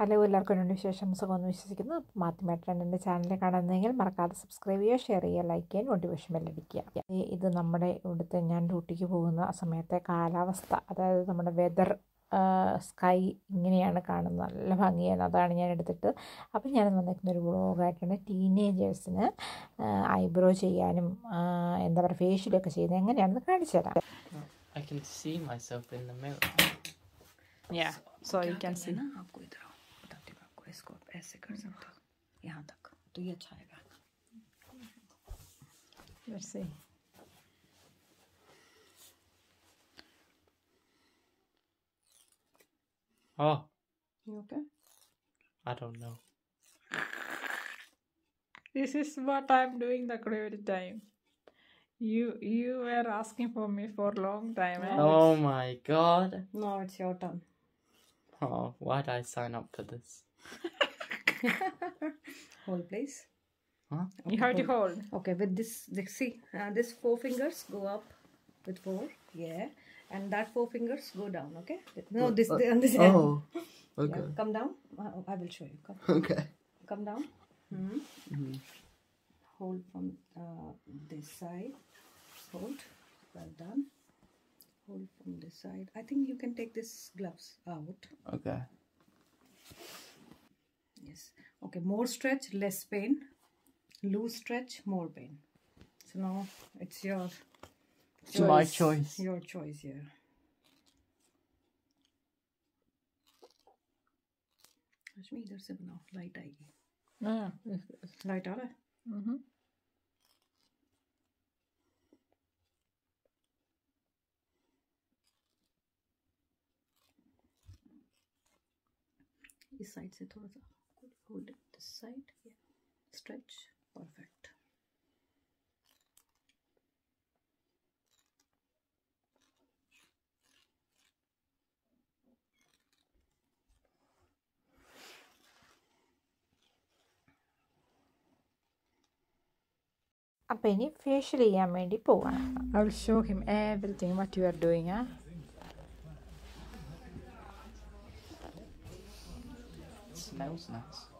Hello എല്ലാവർക്കും എന്നോട് വിശേഷം. സുഖമെന്ന് വിശ്വസിക്കുന്നു. മാത്യമായിട്ടാണ് എന്റെ ചാനൽ കാണുന്നതെങ്കിൽ മറക്കാതെ സബ്സ്ക്രൈബ് ചെയ്യുക ഷെയർ ചെയ്യുക ലൈക്ക് ചെയ്യുക നോട്ടിഫിക്കേഷൻ ബെല്ലടിക്കുക ഇത് നമ്മുടെ ഇവിടുത്തെ ഞാൻ ഡ്യൂട്ടിക്ക് പോകുന്ന സമയത്തെ കാലാവസ്ഥ അതായത് നമ്മുടെ വെതർ സ്കൈ ഇങ്ങനെയാണ് കാണുന്നത്. നല്ല ഭംഗിയാണ്. അതാണ് ഞാൻ എടുത്തിട്ട്. അപ്പോൾ ഞാൻ വന്നിരിക്കുന്ന ഒരു വ്ളോഗായിട്ടാണ് ടീനേജേഴ്സിന് ഐബ്രോ ചെയ്യാനും എന്താ പറയുക ഫേഷ്യലൊക്കെ ചെയ്യുന്നത് എങ്ങനെയാണെന്ന് കാണിച്ചു തരാം. I can see myself in the mirror. Yeah, so you can see. ऐसे कर सकते हो यहाँ तक तो ये अच्छा आएगा Let's see. Oh, You okay? I don't know. This is what I'm doing the every time. You you were asking for me for a long time. eh? Oh my god. No, it's your turn. Oh, why did I sign up for this? Hold, please. Huh? You have to hold. Okay, with this, this see, uh, this four fingers go up with four, yeah, and that four fingers go down. Okay. No, this on this end. Oh, Yeah, okay. Come down. Uh, I will show you. Come, Okay. come down. hmm Mhm. Hold from uh, this side. Hold. Well done. Hold from this side. I think you can take this gloves out. Okay Yes. Okay. More stretch, less pain. Loose stretch, more pain. So now it's your. It's my choice. Your choice here. रश्मि इधर से बनाओ light आएगी Ah, light आ रहा है mm-hmm. इस side से थोड़ा सा hold it this side stretch perfect I'll show him everything what you are doing. Huh? Smells nice.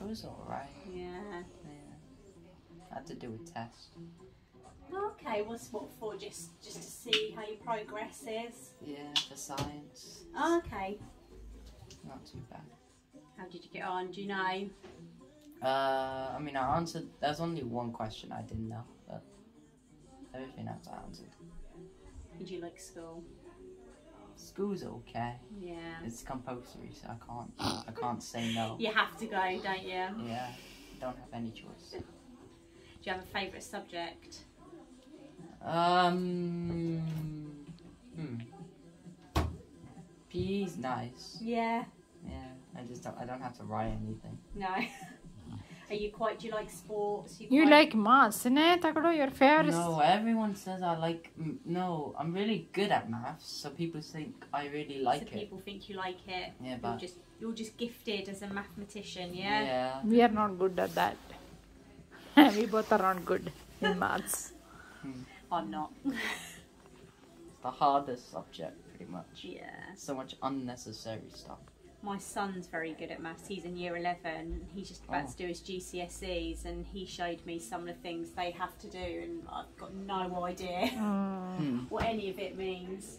It was alright. Yeah. Yeah. I had to do a test. Okay. What's what for? Just just to see how your progress is. Yeah, for science. Okay. Not too bad. How did you get on? Do you know? Uh, I mean, I answered. There's only one question I didn't know, but everything else I answered. Did you like school? School's okay. Yeah. It's compulsory, so I can't. I can't say no. You have to go, don't you? Yeah, don't have any choice. Do you have a favourite subject? Um. Hmm. PE's nice. Yeah. Yeah, I just don't. I don't have to write anything. No. Are you quite? Do you like sports? You quite- like maths, ne? Takado, your favorite. No, everyone says I like. No, I'm really good at maths, so people think I really So like it. people think you like it. Yeah, You're but just you're just gifted as a mathematician, yeah. yeah. We are not good at that. we both are not good in maths. Hmm. I'm not. it's the hardest subject, pretty much. yeah. So much unnecessary stuff. My son's very good at maths. He's in year 11. He's just about Oh. to do his GCSEs, and he showed me some of the things they have to do, and I've got no idea Hmm. what any of it means.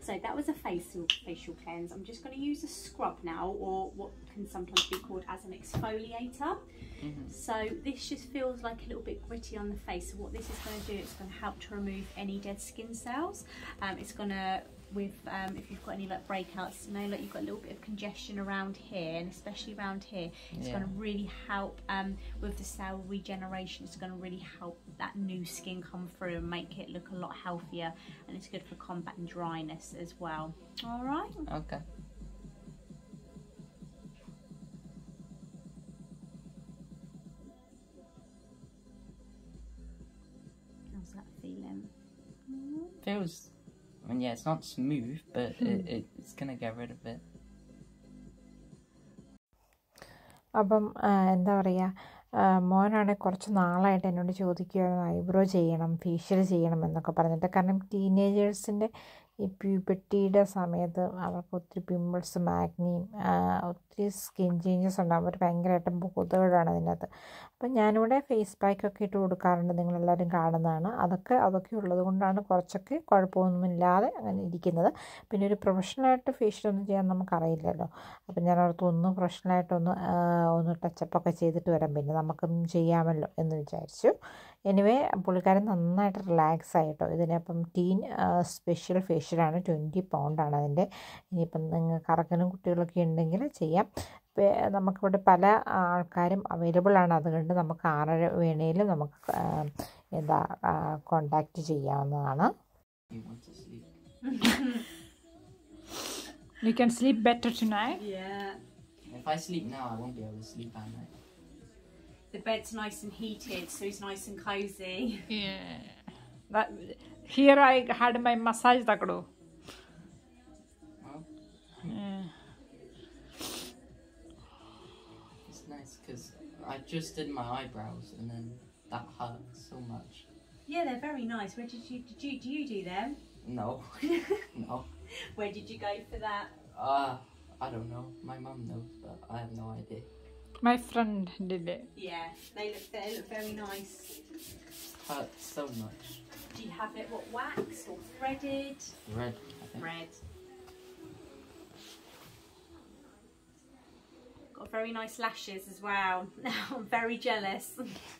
So that was a facial facial cleanse. I'm just going to use a scrub now, or what can sometimes be called as an exfoliator. Mhm. So this just feels like a little bit gritty on the face. So what this is going to do, it's going to help to remove any dead skin cells. Um, it's going to, with um, if you've got any like breakouts, you know, like you've got a little bit of congestion around here, and especially around here, it's Yeah. going to really help um, with the cell regeneration. It's going to really help that new skin come through and make it look a lot healthier, and it's good for combating dryness as well. All right. Okay. How's that feeling? Feels, I mean, yeah, it's not smooth, but it, hmm. it, it's gonna get rid of it. അപ്പം എന്താ പറയുക മോനാണെ കുറച്ച് നാളായിട്ട് എന്നോട് ചോദിക്കുകയാണ് eyebrow ചെയ്യണം facial ചെയ്യണം എന്നൊക്കെ പറഞ്ഞിട്ട് കാരണം ടീനേജേഴ്സിന്റെ ഈ പ്യൂബർട്ടിയുടെ സമയത്ത് അവർക്ക് ഒത്തിരി പിമ്പിൾസ് മാഗ്നിയും ഒത്തിരി സ്കിൻ ചേഞ്ചസ് ഉണ്ടാകും അവർ ഭയങ്കരമായിട്ട് ബോധേഡാണ് അതിനകത്ത്. അപ്പം ഞാനിവിടെ ഫേസ് പാക്കൊക്കെ ഇട്ട് കൊടുക്കാറുണ്ട്. നിങ്ങളെല്ലാവരും കാണുന്നതാണ്. അതൊക്കെ അതൊക്കെ ഉള്ളത് കൊണ്ടാണ് കുറച്ചൊക്കെ കുഴപ്പമൊന്നുമില്ലാതെ അങ്ങനെ ഇരിക്കുന്നത്. പിന്നെ ഒരു പ്രൊഫഷണലായിട്ട് ഫേഷ്യൽ ഒന്നും ചെയ്യാൻ നമുക്കറിയില്ലല്ലോ. അപ്പം ഞാൻ ഓർത്ത് ഒന്ന് പ്രൊഫഷണലായിട്ടൊന്ന് ഒന്ന് ടച്ചപ്പൊക്കെ ചെയ്തിട്ട് വരാം. പിന്നെ നമുക്കും ചെയ്യാമല്ലോ എന്ന് വിചാരിച്ചു. എനിവേ പുള്ളിക്കാരൻ നന്നായിട്ട് റിലാക്സ് ആയിട്ടോ ഇതിനപ്പം ടീൻ സ്പെഷ്യൽ ഫേഷ്യലാണ് ട്വന്റി പൗണ്ടാണ് അതിന്റെ ഇനിയിപ്പം നിങ്ങൾക്ക് കറക്കനും കുട്ടികളൊക്കെ ഉണ്ടെങ്കിൽ ചെയ്യാം നമുക്കിവിടെ പല ആൾക്കാരും അവൈലബിൾ ആണ് അതുകൊണ്ട് നമുക്ക് ആരെ വേണേലും നമുക്ക് എന്താ കോണ്ടാക്റ്റ് ചെയ്യാവുന്നതാണ് You can sleep? better tonight. Yeah. If I sleep now, I won't be able to sleep at night. the bed's nice and heated, so he's nice and cozy. Yeah. That, here I had my massage dakdo. Well, yeah. It's nice because I just did my eyebrows and then that hurt so much. Yeah, they're very nice. Where did you did you do you do them? No, no. Where did you go for that? Uh, I don't know. My mum knows, but I have no idea. My friend did it. Yeah, they look, they look very nice. Hurts so much. Do you have it, what, wax or threaded? Red. Red. Got very nice lashes as well. I'm very jealous.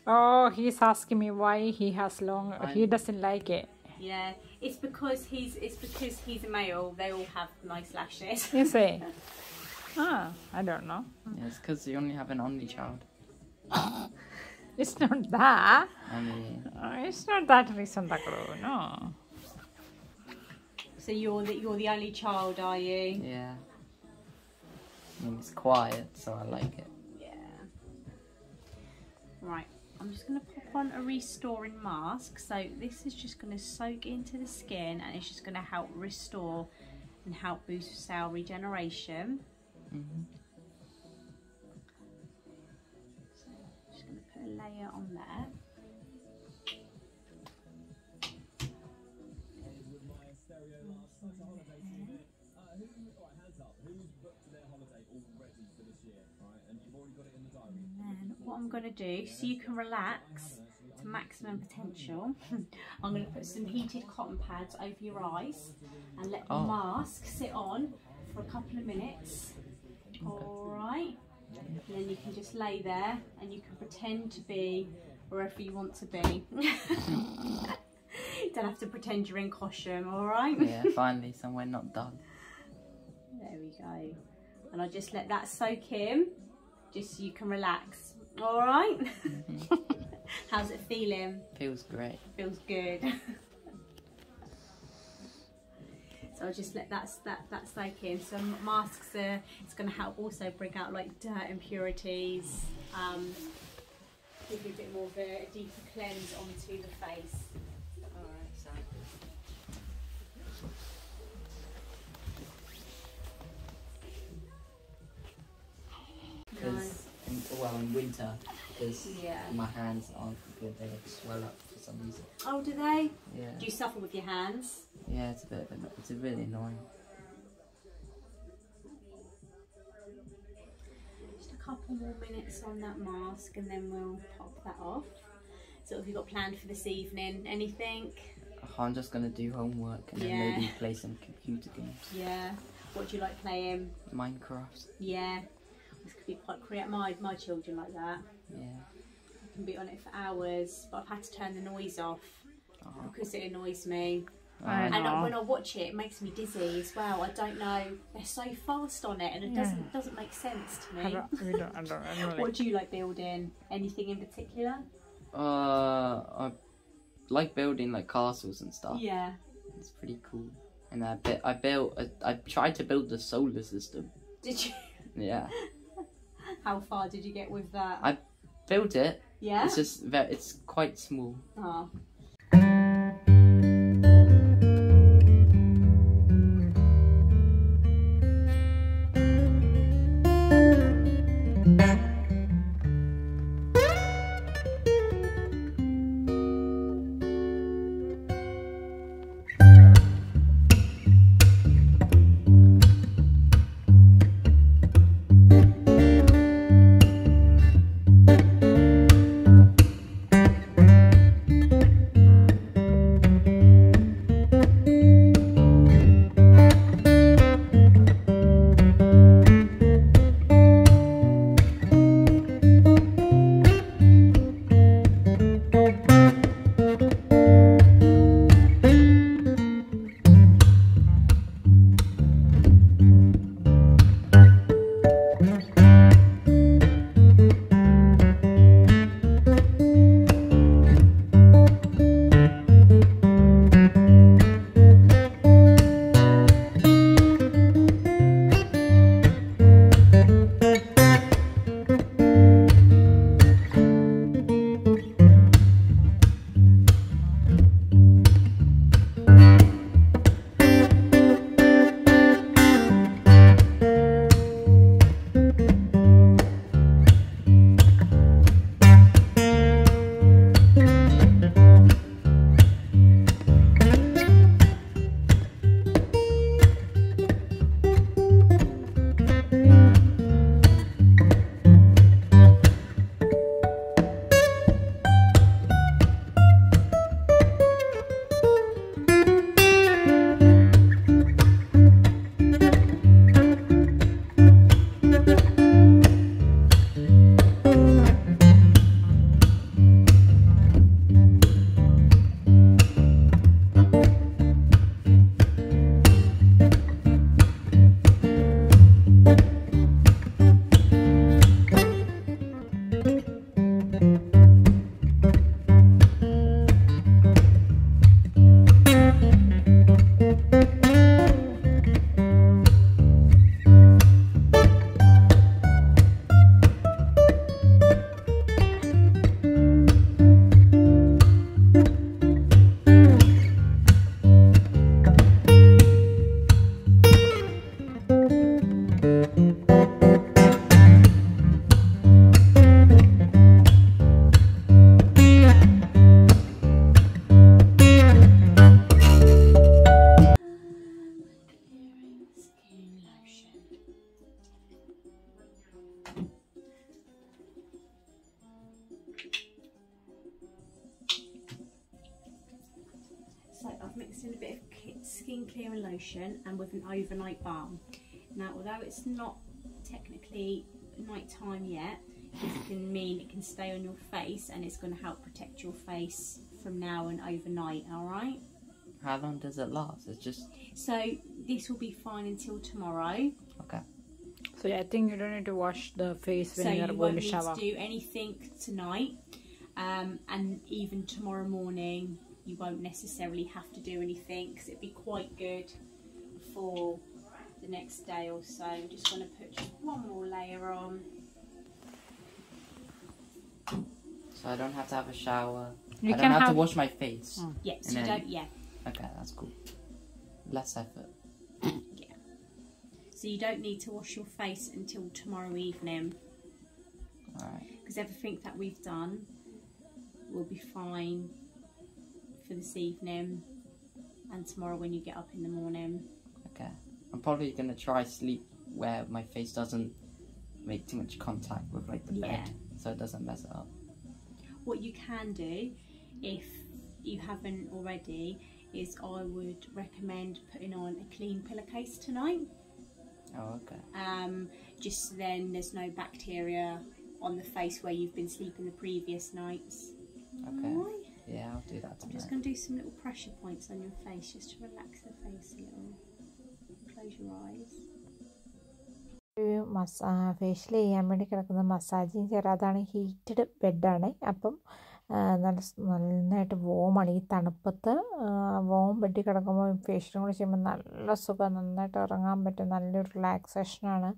Oh, he's asking me why he has long, I'm... he doesn't like it. Yeah, it's because he's it's because he's a male. They all have nice lashes. You see. Ah, I don't know. Yeah, it's because you only have an only child. It's not that. I mean, Uh, it's not that reason, Takro. No. So you're the you're the only child, are you? yeah. I mean, it's quiet, so I like it. Yeah. Right. I'm just going to pop on a restoring mask. So this is just going to soak into the skin and it's just going to help restore and help boost cell regeneration. Just going to put a layer on there. And then what I'm going to do, so you can relax to maximum potential, I'm going to put some heated cotton pads over your eyes and let the Oh. mask sit on for a couple of minutes. Alright. And then you can just lay there and you can pretend to be wherever you want to be. Don't have to pretend you're in costume, alright? Yeah, finally, somewhere not done. There we go. And I'll just let that soak in, just so you can relax. Alright? Mm-hmm. How's it feeling? Feels great. Feels good. so I'll just let that that that soak in. So masks are it's going to help also bring out like dirt impurities. Um, give you a bit more of a, a deeper cleanse onto the face. Alright, so. Because, well, in winter, because Yeah. my hands aren't good, they swell up for some reason. Oh, do they? Yeah. Do you suffer with your hands? Yeah, it's a bit of a, it's a really annoying. Just a couple more minutes on that mask and then we'll pop that off. So, have you got planned for this evening? Anything? Oh, I'm just gonna do homework and then maybe play some computer games. Yeah. What do you like playing? Minecraft. Yeah. This could be quite creative. My, my children like that. Yeah. I can be on it for hours, but I've had to turn the noise off Oh, because it annoys me. I And know. when I watch it, it makes me dizzy as well. I don't know. They're so fast on it, and it doesn't doesn't make sense to me. don't, don't, I don't, I don't like What do you like building? Anything in particular? Uh, I like building like castles and stuff. Yeah. It's pretty cool. And I bet I built. A, I tried to build the solar system. Did you? Yeah, How far did you get with that? I- built it. Yeah. It's just very. It's quite small. Oh. Lotion and with an overnight balm. Now, although it's not technically night time yet, it can mean it can stay on your face and it's going to help protect your face from now and overnight. All right. How long does it last? It's just So this will be fine until tomorrow. okay. So yeah, I think you don't need to wash the face when so you you are going won't to need shower. to do anything tonight, um, and even tomorrow morning you won't necessarily have to do anything because it'd be quite good for the next day or so. I'm just going to put one more layer on. So I don't have to have a shower. You I don't can have, to wash my face. Mm. Yeah, so you then- don't. Yeah, Okay, that's cool. Less effort. yeah. so you don't need to wash your face until tomorrow evening Alright. because everything that we've done will be fine for this evening and tomorrow when you get up in the morning. I'm probably gonna try sleep where my face doesn't make too much contact with like the Yeah. bed, so it doesn't mess it up. what you can do if you haven't already is I would recommend putting on a clean pillowcase tonight Oh, okay. um, just then there's no bacteria on the face where you've been sleeping the previous nights Okay. Alright. Yeah, I'll do that tonight. I'm just going to do some little pressure points on your face just to relax the face a little ഒരു മസാ facial ചെയ്യാൻ വേണ്ടി കിടക്കുന്ന massaging chair അതാണ് heated ബെഡാണ് അപ്പം നല്ല നന്നായിട്ട് വോമാണ് ഈ തണുപ്പത്ത്. വോം ബെഡിൽ കിടക്കുമ്പോൾ ഫേഷ്യലും കൂടി ചെയ്യുമ്പോൾ നല്ല സുഖം. നന്നായിട്ട് ഉറങ്ങാൻ പറ്റും. നല്ലൊരു റിലാക്സേഷനാണ്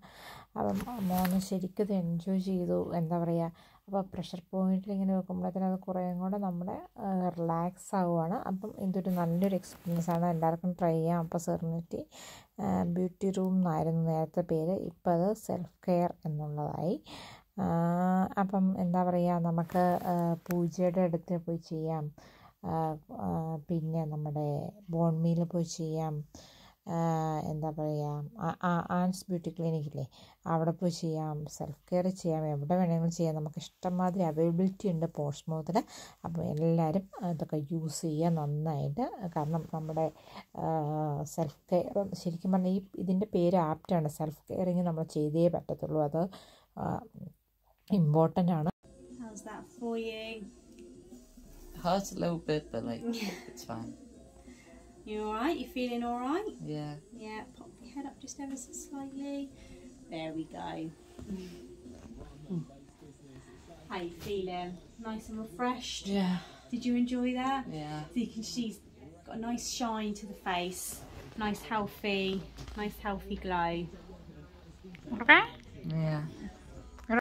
അപ്പം മോന് ശരിക്കും ഇത് എൻജോയ് ചെയ്തു. എന്താ പറയുക അപ്പോൾ പ്രഷർ പോയിന്റിൽ ഇങ്ങനെ വെക്കുമ്പോഴത്തേനും അത് കുറേയും കൂടെ നമ്മുടെ റിലാക്സ് ആവുകയാണ് അപ്പം ഇതൊരു നല്ലൊരു എക്സ്പീരിയൻസ് ആണ്. എല്ലാവർക്കും ട്രൈ ചെയ്യാം. അപ്പോൾ സെറിനിറ്റി ബ്യൂട്ടി റൂം എന്നായിരുന്നു നേരത്തെ പേര്. ഇപ്പം അത് സെൽഫ് കെയർ എന്നുള്ളതായി. അപ്പം എന്താ പറയുക നമുക്ക് പൂജയുടെ അടുത്ത് പോയി ചെയ്യാം. പിന്നെ നമ്മുടെ ബോൺമീൽ പോയി ചെയ്യാം. എന്താ പറയുക ആൻസ് ബ്യൂട്ടി ക്ലിനിക് ഇല്ലേ? അവിടെ പോയി ചെയ്യാം സെൽഫ് കെയർ ചെയ്യാം എവിടെ വേണമെങ്കിലും ചെയ്യാം. നമുക്ക് ഇഷ്ടംമാതിരി അവൈലബിലിറ്റി ഉണ്ട് പോർട്സ്മൗത്തിൽ അപ്പോൾ എല്ലാവരും ഇതൊക്കെ യൂസ് ചെയ്യുക നന്നായിട്ട് കാരണം നമ്മുടെ സെൽഫ് കെയർ ശരിക്കും പറഞ്ഞാൽ ഈ ഇതിന്റെ പേര് ആപ്റ്റാണ്. സെൽഫ് കെയറിങ് നമ്മൾ ചെയ്തേ പറ്റത്തുള്ളൂ. അത് ഇമ്പോർട്ടന്റ് ആണ്. How's that for you? Hurts a little bit, but like it's fine. You alright? You feeling alright? Yeah. Yeah, pop your head up just ever so slightly. There we go. Mm. How you feeling? Nice and refreshed? Yeah. Did you enjoy that? Yeah. So you can she's got a nice shine to the face. Nice healthy, nice healthy glow. Okay? Yeah.